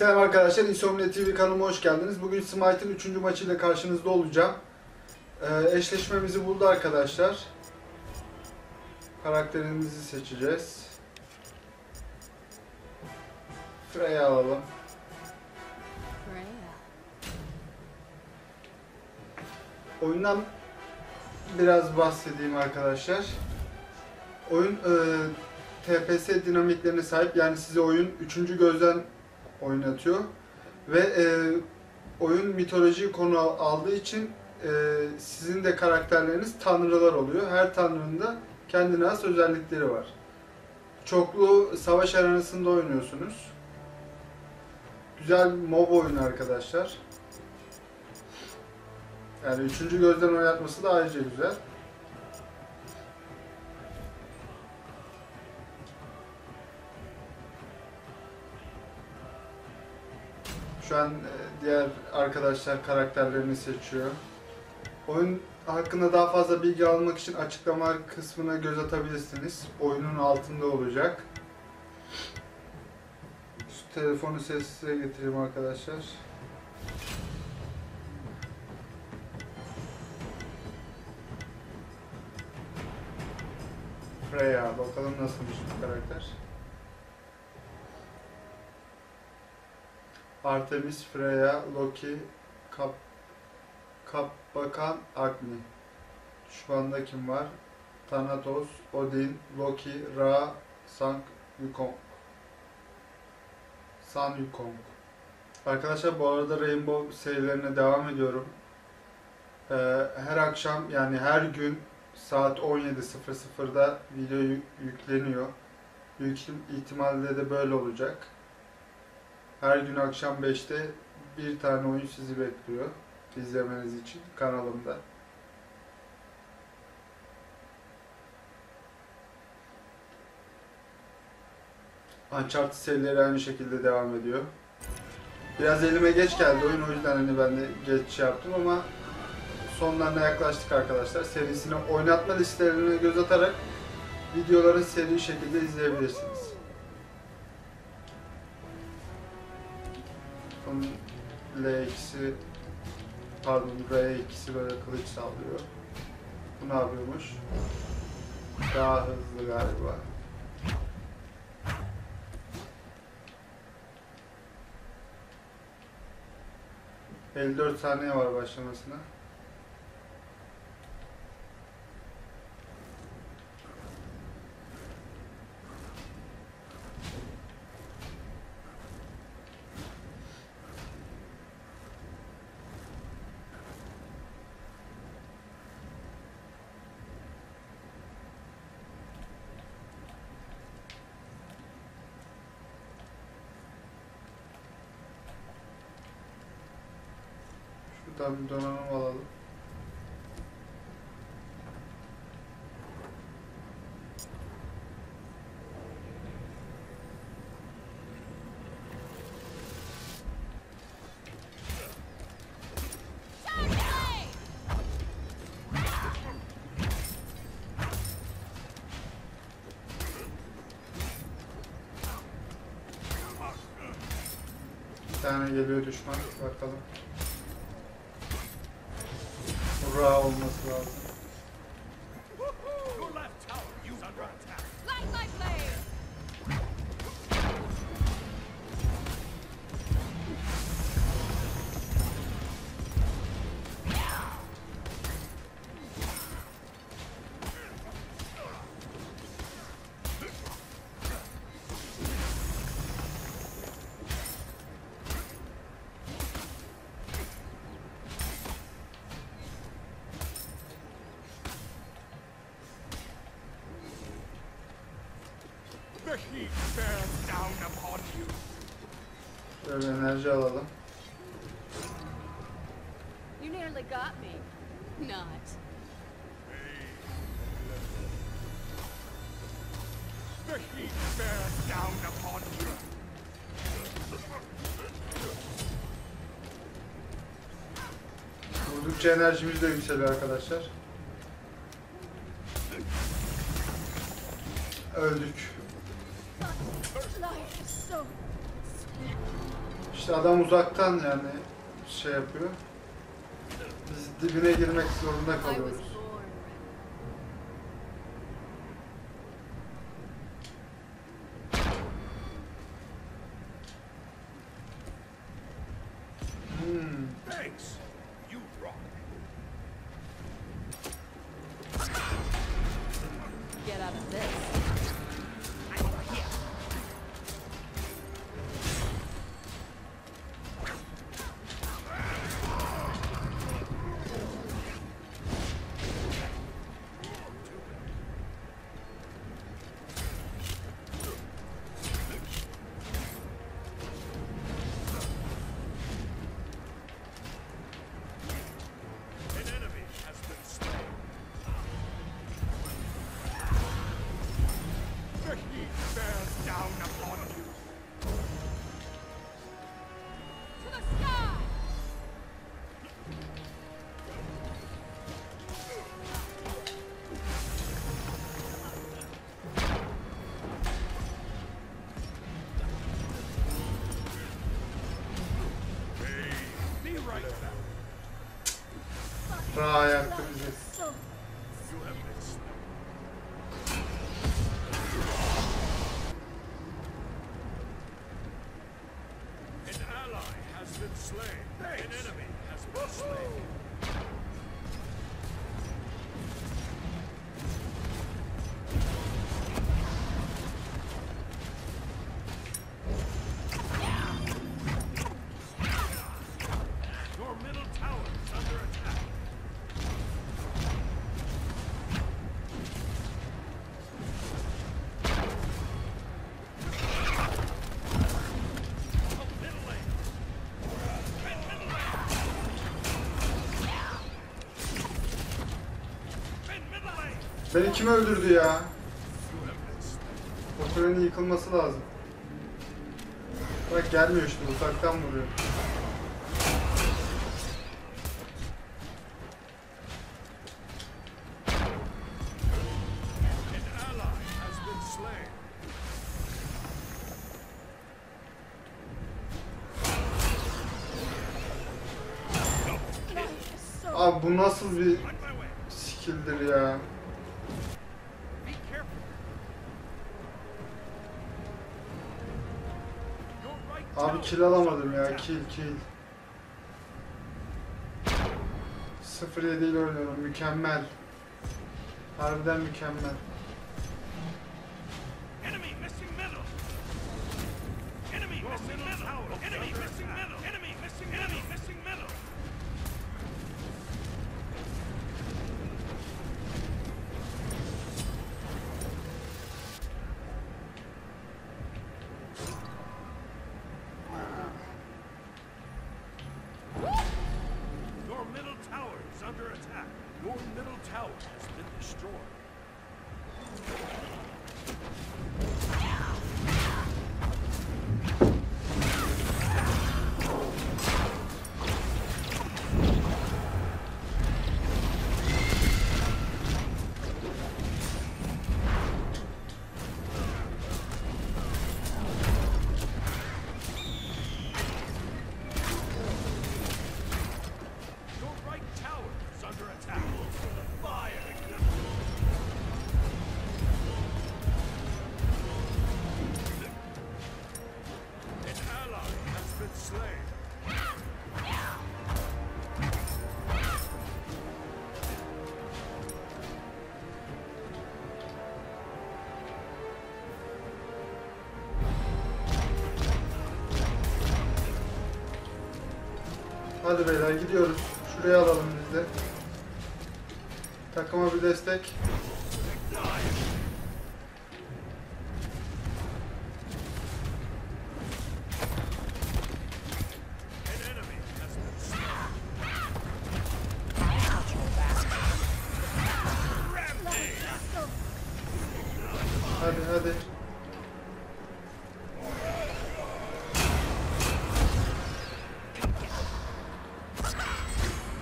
Selam arkadaşlar, Insomnia TV kanalıma hoş geldiniz. Bugün Smite'ın 3. maçıyla karşınızda olacağım. Ee, eşleşmemizi buldu arkadaşlar. Karakterimizi seçeceğiz. Freya alalım. Oyundan biraz bahsedeyim arkadaşlar. Oyun e, TPS dinamiklerine sahip yani size oyun 3. gözden oynatıyor. Ve e, oyun mitoloji konu al- aldığı için e, sizin de karakterleriniz tanrılar oluyor. Her tanrının da kendine has özellikleri var. Çoklu savaş arenasında oynuyorsunuz. Güzel mob oyunu arkadaşlar. Yani üçüncü gözden oynatması da ayrıca güzel. Şu an e, diğer arkadaşlar karakterlerini seçiyor. Oyun hakkında daha fazla bilgi almak için açıklama kısmına göz atabilirsiniz. Oyunun altında olacak. Şu telefonu sessize getireyim arkadaşlar. Freya bakalım nasılmış bu karakter. Artemis, Freya, Loki, Kap, Kapbakan, Agni. Düşmanda kim var? Thanatos, Odin, Loki, Ra, Sank, Yukong. San Yukong. Arkadaşlar bu arada Rainbow serilerine devam ediyorum. Ee, her akşam yani her gün saat 17.00'da video yük- yükleniyor. Büyük ihtimalle de böyle olacak. Her gün akşam 5'te bir tane oyun sizi bekliyor izlemeniz için kanalımda. Uncharted serileri aynı şekilde devam ediyor. Biraz elime geç geldi oyun o yüzden hani ben de geç şey yaptım ama sonlarına yaklaştık arkadaşlar. Serisini oynatma listelerine göz atarak videoları seri şekilde izleyebilirsiniz. Bunun L2'si pardon R2'si böyle kılıç sallıyor. Bu ne yapıyormuş? Daha hızlı galiba. ...54 saniye var başlamasına. Şuradan bir donanım alalım. Bir tane geliyor düşman. Bakalım. Hurra olması lazım. Şöyle enerji alalım. You nearly got me. Not. The heat bears down upon you. Vurdukça enerjimiz de yükseliyor arkadaşlar. Öldük. İşte adam uzaktan yani şey yapıyor. Biz dibine girmek zorunda kalıyoruz. slain. Thanks. An enemy has been slain. Beni kim öldürdü ya? Motorun yıkılması lazım. Bak gelmiyor işte uzaktan vuruyor. Abi bu nasıl bir skill'dir ya? Kill alamadım ya. Kill kill. 07 ile oynuyorum. Mükemmel. Harbiden mükemmel. Hadi beyler gidiyoruz. Şuraya alalım biz de. Takıma bir destek.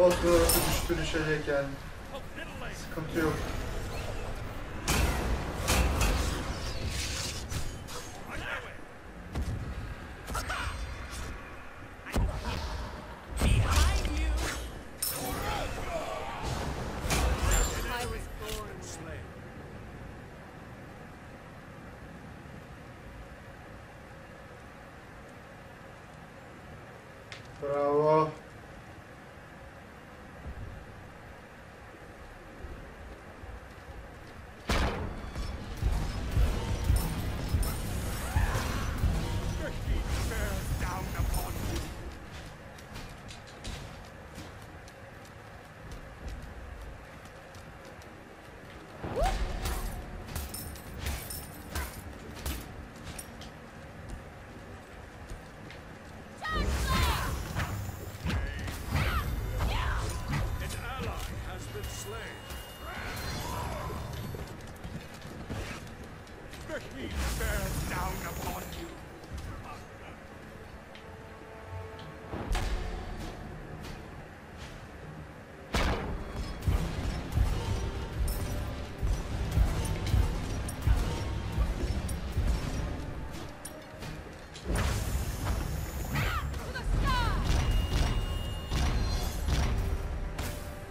Koltuğu düştü düşecek yani. Sıkıntı yok.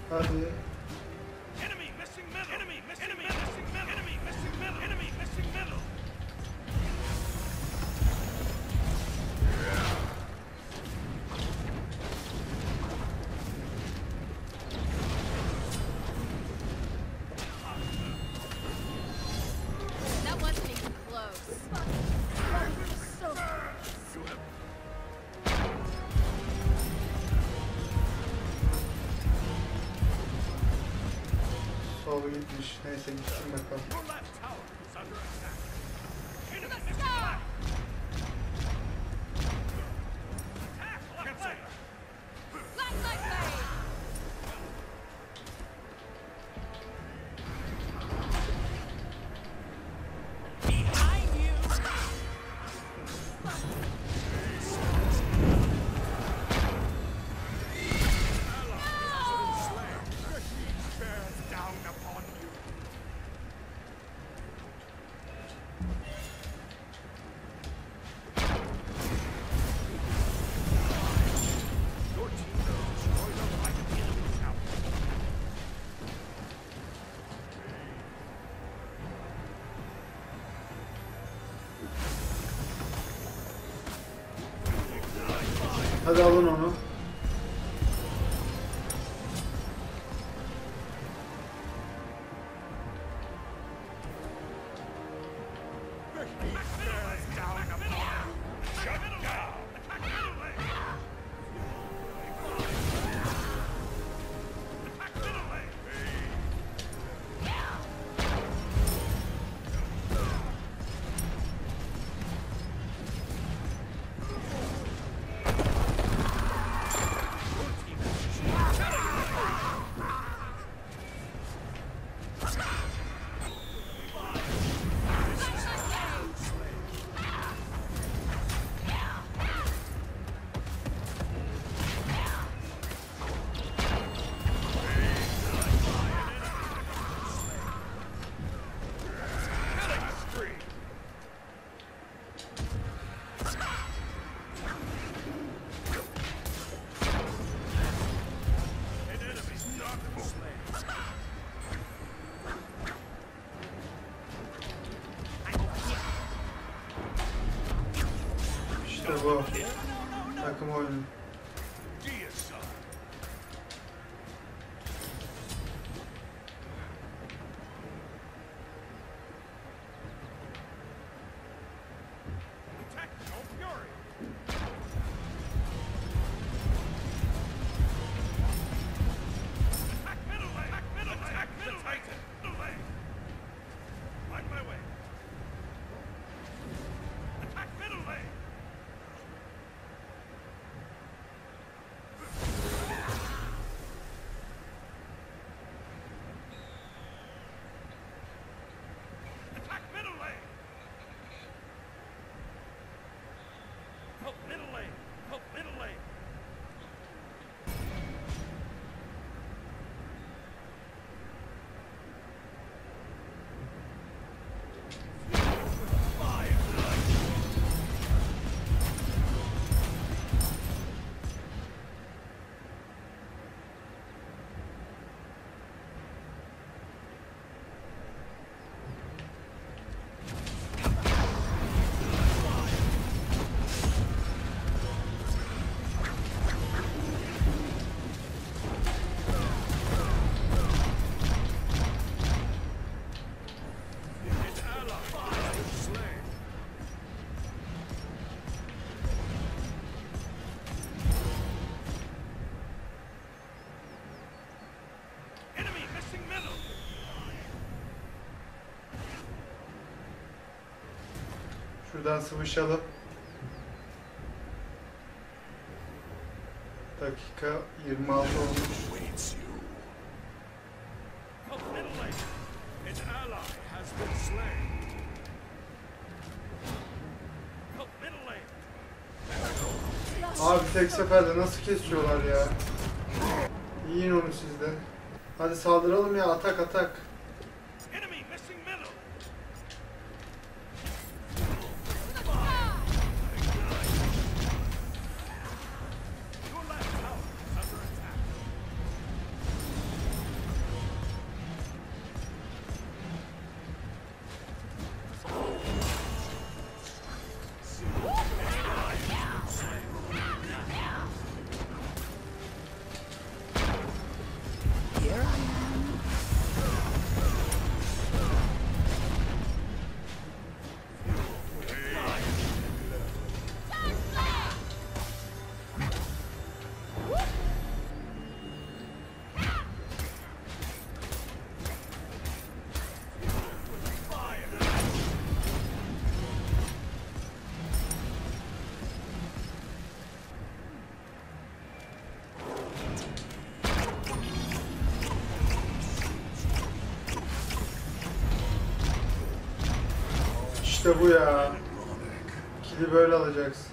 Hadi. kavga gitmiş. Neyse gitsin bakalım. Hadi alın onu. Thank middle lane. An ally has been slain. Help middle lane. Abi tek seferde nasıl kesiyorlar ya? Yiyin onu siz de. Hadi saldıralım ya atak atak. İşte bu ya. Kili böyle alacaksın.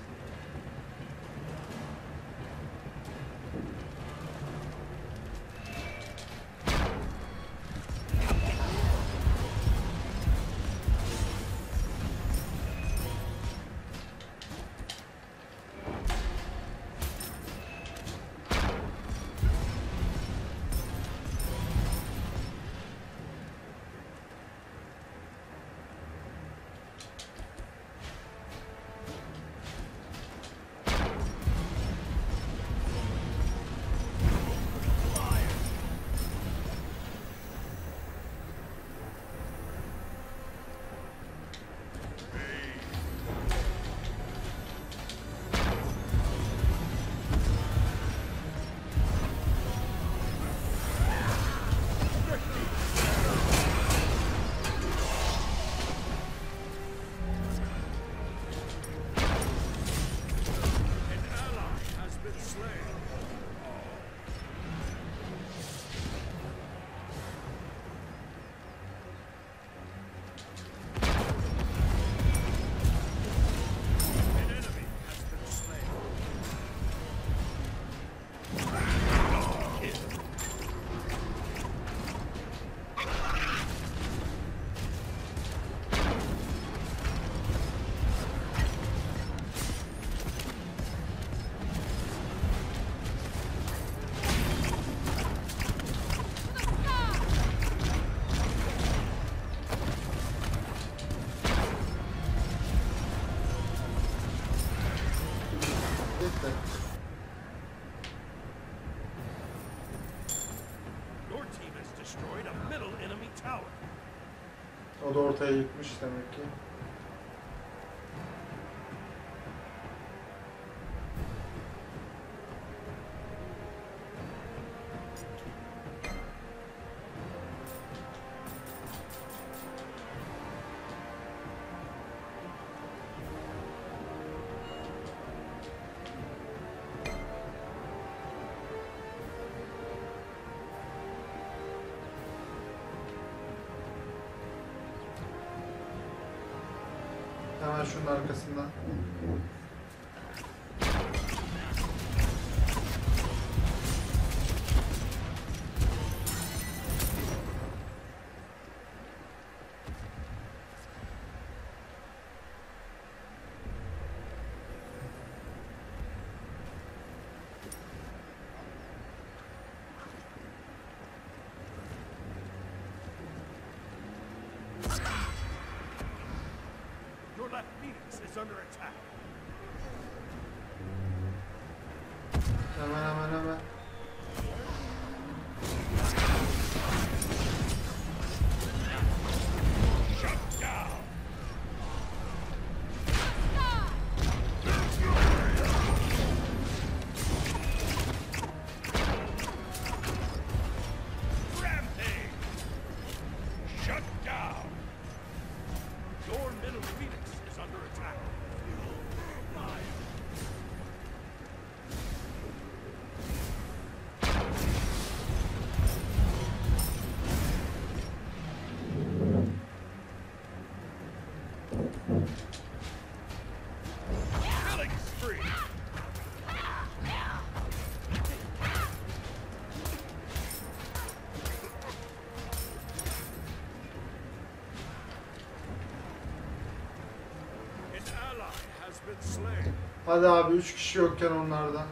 Da ortaya yıkmış demek ki. Şunun arkasından. Under attack. Hemen hemen hemen. Hadi abi 3 kişi yokken onlardan.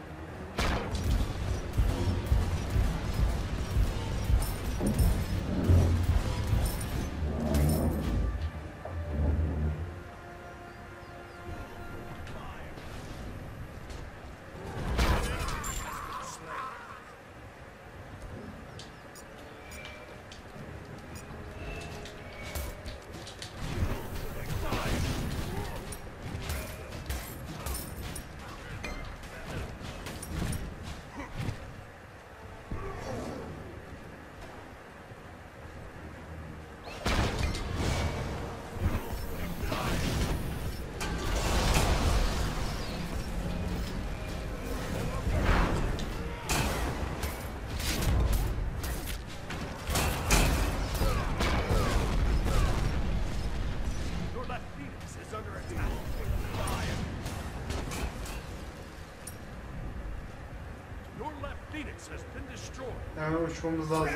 No, no.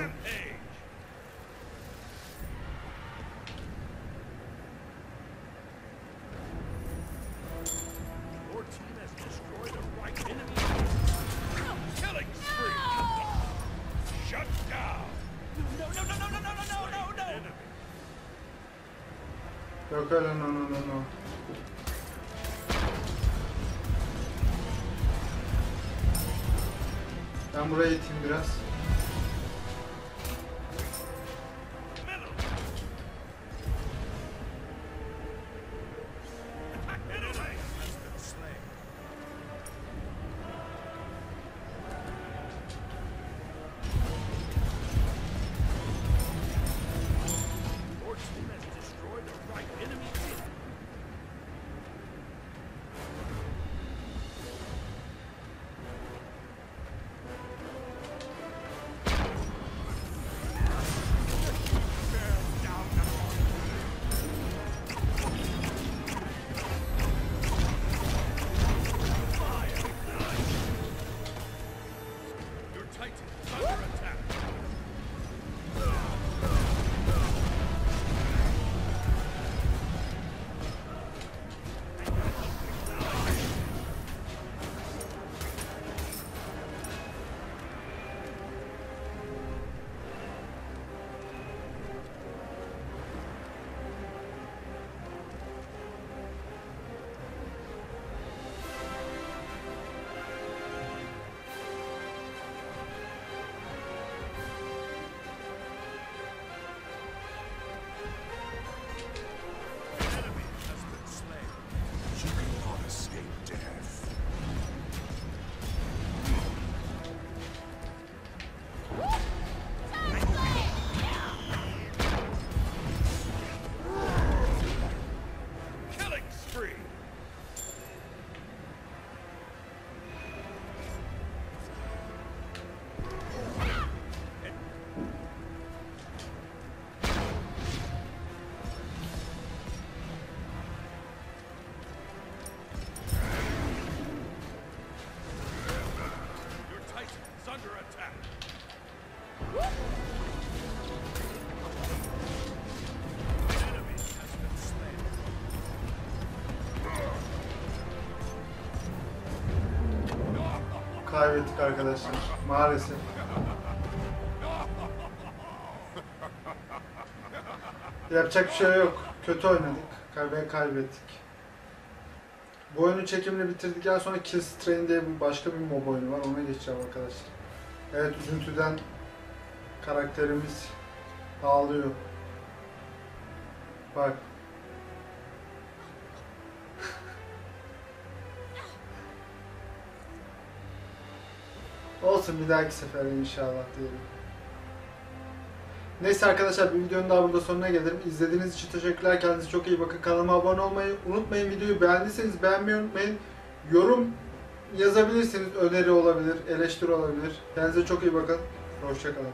Enemy. Yok öyle no no no no. Ben buraya iteyim biraz. Kaybettik arkadaşlar. Maalesef. Yapacak bir şey yok. Kötü oynadık. Kaybe kaybettik. Bu oyunun çekimini bitirdikten sonra Kill Strain diye başka bir mob oyunu var. Ona geçeceğim arkadaşlar. Evet üzüntüden karakterimiz ağlıyor. Bak. Olsun bir dahaki sefere inşallah diyelim. Neyse arkadaşlar bir videonun daha burada sonuna gelirim. İzlediğiniz için teşekkürler. Kendinize çok iyi bakın. Kanalıma abone olmayı unutmayın. Videoyu beğendiyseniz beğenmeyi unutmayın. Yorum yazabilirsiniz. Öneri olabilir, eleştiri olabilir. Kendinize çok iyi bakın. Hoşçakalın.